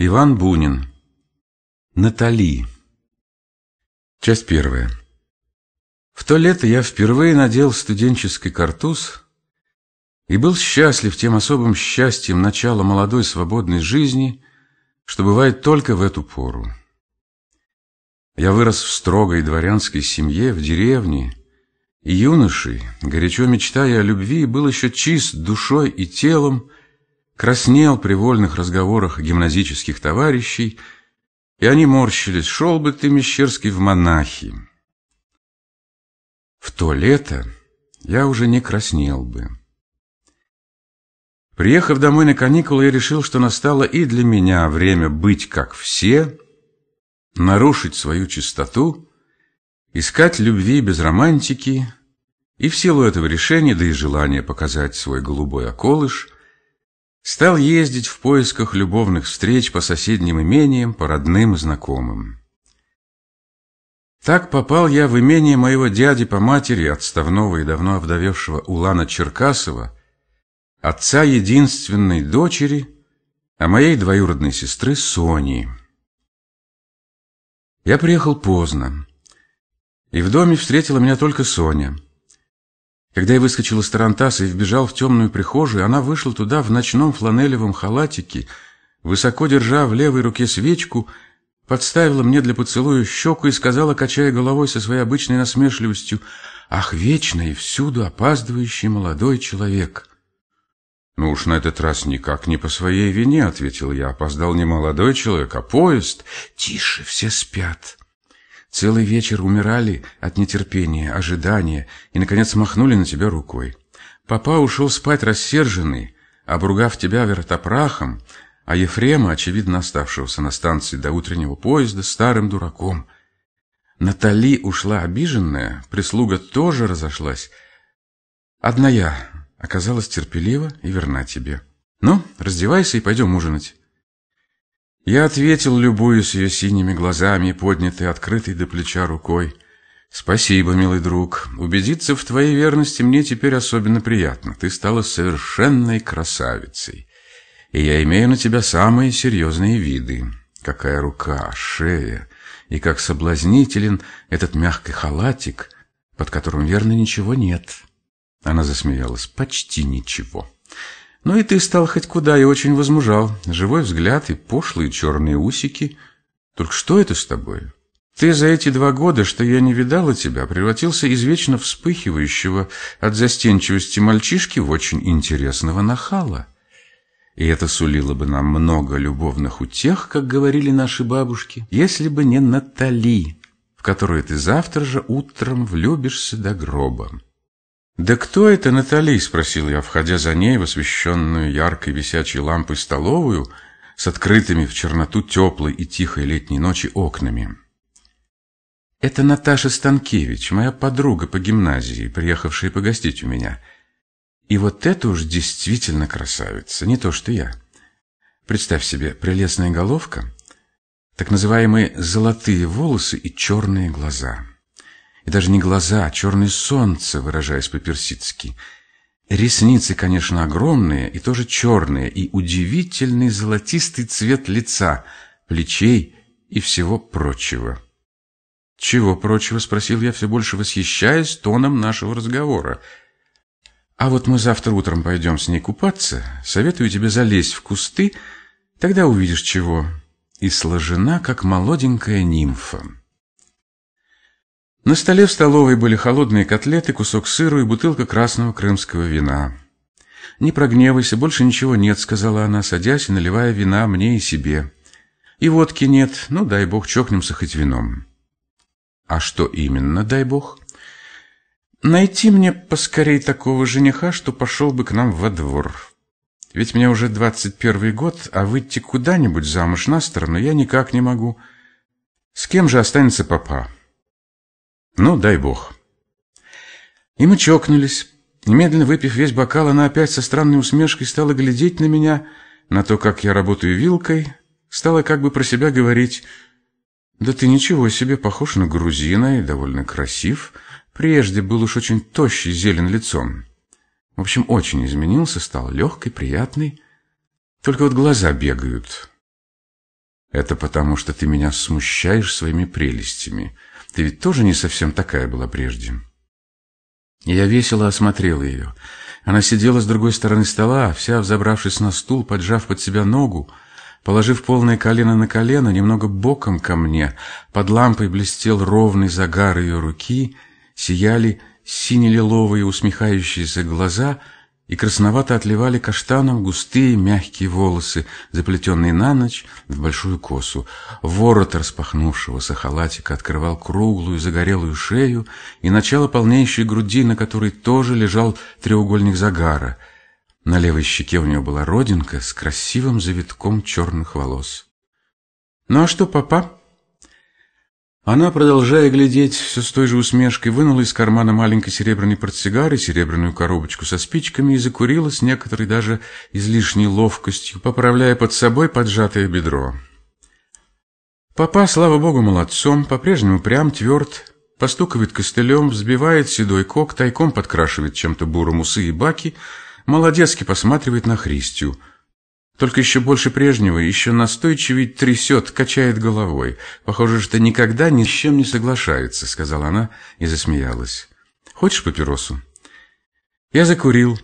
Иван Бунин. Натали. Часть первая. В то лето я впервые надел студенческий картуз и был счастлив тем особым счастьем начала молодой свободной жизни, что бывает только в эту пору. Я вырос в строгой дворянской семье в деревне, и юношей, горячо мечтая о любви, был еще чист душой и телом, краснел при вольных разговорах гимназических товарищей, и они морщились, шел бы ты, Мещерский, в монахи. В то лето я уже не краснел бы. Приехав домой на каникулы, я решил, что настало и для меня время быть как все, нарушить свою чистоту, искать любви без романтики, и в силу этого решения, да и желания показать свой голубой околыш – Стал ездить в поисках любовных встреч по соседним имениям, по родным и знакомым. Так попал я в имение моего дяди по матери, отставного и давно овдовевшего Улана Черкасова, отца единственной дочери, а моей двоюродной сестры Сони. Я приехал поздно, и в доме встретила меня только Соня – когда я выскочил из тарантаса и вбежал в темную прихожую, она вышла туда в ночном фланелевом халатике, высоко держа в левой руке свечку, подставила мне для поцелуя щеку и сказала, качая головой со своей обычной насмешливостью, «Ах, вечный и всюду опаздывающий молодой человек!» «Ну уж на этот раз никак не по своей вине», — ответил я. «Опоздал не молодой человек, а поезд». «Тише, все спят». Целый вечер умирали от нетерпения, ожидания и, наконец, махнули на тебя рукой. Папа ушел спать рассерженный, обругав тебя вертопрахом, а Ефрема, очевидно оставшегося на станции до утреннего поезда, старым дураком. Натали ушла обиженная, прислуга тоже разошлась. Одна я оказалась терпелива и верна тебе. Ну, раздевайся и пойдем ужинать. Я ответил, любуясь ее синими глазами, поднятой, открытой до плеча рукой. «Спасибо, милый друг. Убедиться в твоей верности мне теперь особенно приятно. Ты стала совершенной красавицей. И я имею на тебя самые серьезные виды. Какая рука, шея, и как соблазнителен этот мягкий халатик, под которым, верно, ничего нет». Она засмеялась. «Почти ничего». Ну и ты стал хоть куда и очень возмужал. Живой взгляд и пошлые черные усики. Только что это с тобой? Ты за эти два года, что я не видала тебя, превратился из вечно вспыхивающего от застенчивости мальчишки в очень интересного нахала. И это сулило бы нам много любовных утех, как говорили наши бабушки, если бы не Натали, в которую ты завтра же утром влюбишься до гроба. «Да кто это Натали?» – спросил я, входя за ней в освещенную яркой висячей лампой столовую с открытыми в черноту теплой и тихой летней ночи окнами. «Это Наташа Станкевич, моя подруга по гимназии, приехавшая погостить у меня. И вот это уж действительно красавица, не то что я. Представь себе, прелестная головка, так называемые золотые волосы и черные глаза». И даже не глаза, а черное солнце, выражаясь по-персидски. Ресницы, конечно, огромные и тоже черные, и удивительный золотистый цвет лица, плечей и всего прочего. «Чего прочего?» — спросил я, все больше восхищаясь тоном нашего разговора. «А вот мы завтра утром пойдем с ней купаться. Советую тебе залезть в кусты, тогда увидишь чего. И сложена, как молоденькая нимфа». На столе в столовой были холодные котлеты, кусок сыра и бутылка красного крымского вина. «Не прогневайся, больше ничего нет», — сказала она, садясь и наливая вина мне и себе. «И водки нет, ну, дай бог, чокнемся хоть вином». «А что именно, дай бог?» «Найти мне поскорей такого жениха, что пошел бы к нам во двор. Ведь мне уже двадцать первый год, а выйти куда-нибудь замуж на сторону я никак не могу. С кем же останется папа?» Ну, дай бог. И мы чокнулись. Немедленно выпив весь бокал, она опять со странной усмешкой стала глядеть на меня, на то, как я работаю вилкой, стала как бы про себя говорить, «Да ты ничего себе, похож на грузина и довольно красив. Прежде был уж очень тощий, зелен лицом. В общем, очень изменился, стал легкий, приятный. Только вот глаза бегают. Это потому, что ты меня смущаешь своими прелестями. Ты ведь тоже не совсем такая была прежде. Я весело осмотрел ее. Она сидела с другой стороны стола, вся взобравшись на стул, поджав под себя ногу, положив полное колено на колено, немного боком ко мне. Под лампой блестел ровный загар ее руки, сияли сине-лиловые усмехающиеся глаза — и красновато отливали каштаном густые мягкие волосы, заплетенные на ночь в большую косу. Ворот распахнувшегося халатика открывал круглую загорелую шею и начало полнеющей груди, на которой тоже лежал треугольник загара. На левой щеке у нее была родинка с красивым завитком черных волос. «Ну а что, папа?» Она, продолжая глядеть все с той же усмешкой, вынула из кармана маленький серебряный портсигар и серебряную коробочку со спичками и закурила с некоторой даже излишней ловкостью, поправляя под собой поджатое бедро. Папа, слава богу, молодцом, по-прежнему прям тверд, постукивает костылем, взбивает седой кок, тайком подкрашивает чем-то буром усы и баки, молодецки посматривает на Христю — только еще больше прежнего, еще настойчивее трясет, качает головой. Похоже, что никогда ни с чем не соглашается, сказала она и засмеялась. Хочешь папиросу? Я закурил,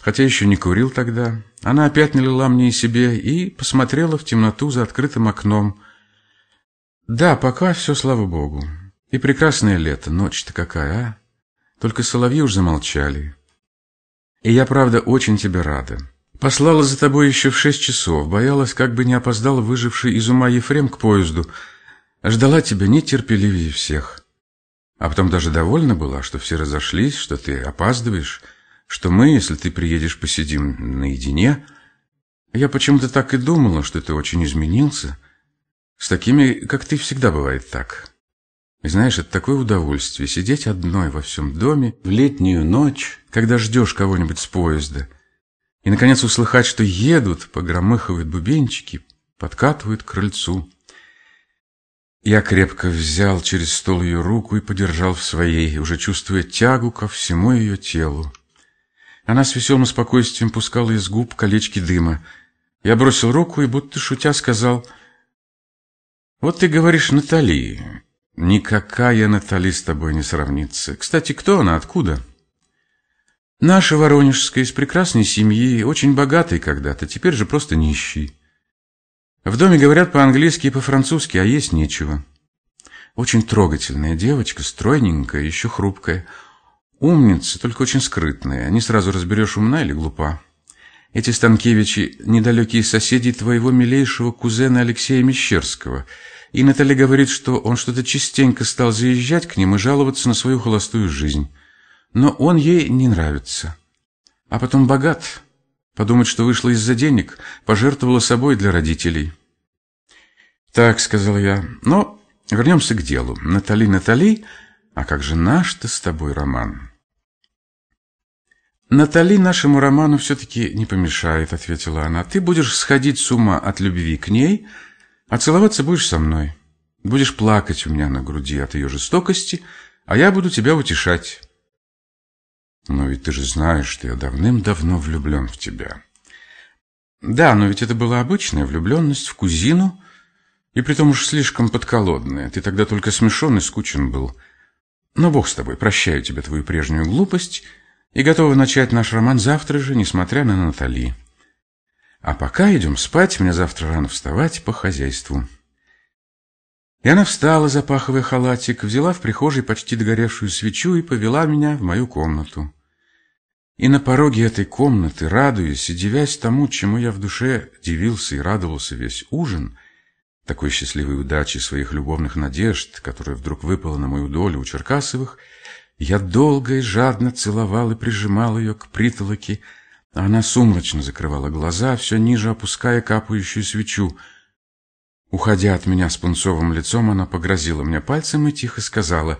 хотя еще не курил тогда. Она опять налила мне и себе и посмотрела в темноту за открытым окном. Да, пока все, слава богу. И прекрасное лето, ночь-то какая, а? Только соловьи уж замолчали. И я, правда, очень тебе рада. Послала за тобой еще в шесть часов, боялась, как бы не опоздал выживший из ума Ефрем к поезду. Ждала тебя нетерпеливее всех. А потом даже довольна была, что все разошлись, что ты опаздываешь, что мы, если ты приедешь, посидим наедине. Я почему-то так и думала, что ты очень изменился. С такими, как ты, всегда бывает так. И знаешь, это такое удовольствие сидеть одной во всем доме в летнюю ночь, когда ждешь кого-нибудь с поезда — и, наконец, услыхать, что едут, погромыхивают бубенчики, подкатывают к крыльцу. Я крепко взял через стол ее руку и подержал в своей, уже чувствуя тягу ко всему ее телу. Она с веселым спокойствием пускала из губ колечки дыма. Я бросил руку и, будто шутя, сказал, «Вот ты говоришь, Натали. Никакая Натали с тобой не сравнится. Кстати, кто она, откуда?» Наша Воронежская из прекрасной семьи, очень богатой когда-то, теперь же просто нищий. В доме говорят по-английски и по-французски, а есть нечего. Очень трогательная девочка, стройненькая, еще хрупкая. Умница, только очень скрытная, не сразу разберешь, умна или глупа. Эти Станкевичи – недалекие соседи твоего милейшего кузена Алексея Мещерского. И Наталья говорит, что он что-то частенько стал заезжать к ним и жаловаться на свою холостую жизнь но он ей не нравится. А потом богат, подумать, что вышла из-за денег, пожертвовала собой для родителей. «Так», — сказал я, — «но вернемся к делу. Натали, Натали, а как же наш-то с тобой роман?» «Натали нашему роману все-таки не помешает», — ответила она. «Ты будешь сходить с ума от любви к ней, а целоваться будешь со мной. Будешь плакать у меня на груди от ее жестокости, а я буду тебя утешать». Но ведь ты же знаешь, что я давным-давно влюблен в тебя. Да, но ведь это была обычная влюбленность в кузину, и притом уж слишком подколодная. Ты тогда только смешон и скучен был. Но бог с тобой, прощаю тебе твою прежнюю глупость и готова начать наш роман завтра же, несмотря на Натали. А пока идем спать, мне завтра рано вставать по хозяйству. И она встала, запахивая халатик, взяла в прихожей почти догоревшую свечу и повела меня в мою комнату. И на пороге этой комнаты, радуясь и дивясь тому, чему я в душе дивился и радовался весь ужин, такой счастливой удачи своих любовных надежд, которая вдруг выпала на мою долю у Черкасовых, я долго и жадно целовал и прижимал ее к притолоке, а она сумрачно закрывала глаза, все ниже опуская капающую свечу — Уходя от меня с пунцовым лицом, она погрозила мне пальцем и тихо сказала,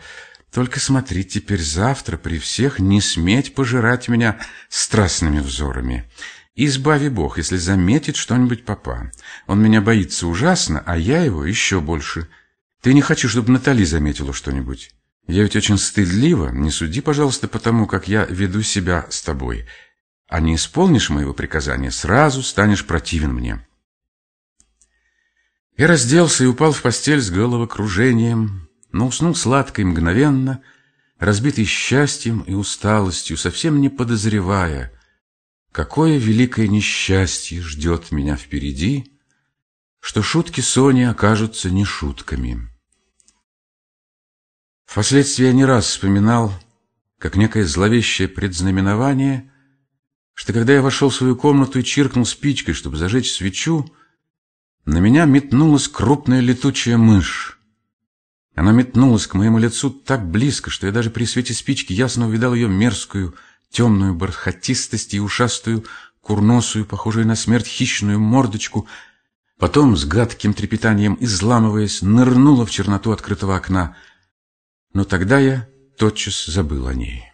«Только смотри теперь завтра при всех не сметь пожирать меня страстными взорами. Избави Бог, если заметит что-нибудь папа. Он меня боится ужасно, а я его еще больше. Ты не хочу, чтобы Натали заметила что-нибудь? Я ведь очень стыдлива, не суди, пожалуйста, потому как я веду себя с тобой. А не исполнишь моего приказания, сразу станешь противен мне». Я разделся и упал в постель с головокружением, но уснул сладко и мгновенно, разбитый счастьем и усталостью, совсем не подозревая, какое великое несчастье ждет меня впереди, что шутки Сони окажутся не шутками. Впоследствии я не раз вспоминал, как некое зловещее предзнаменование, что когда я вошел в свою комнату и чиркнул спичкой, чтобы зажечь свечу, на меня метнулась крупная летучая мышь. Она метнулась к моему лицу так близко, что я даже при свете спички ясно увидал ее мерзкую, темную бархатистость и ушастую, курносую, похожую на смерть хищную мордочку. Потом, с гадким трепетанием изламываясь, нырнула в черноту открытого окна. Но тогда я тотчас забыл о ней.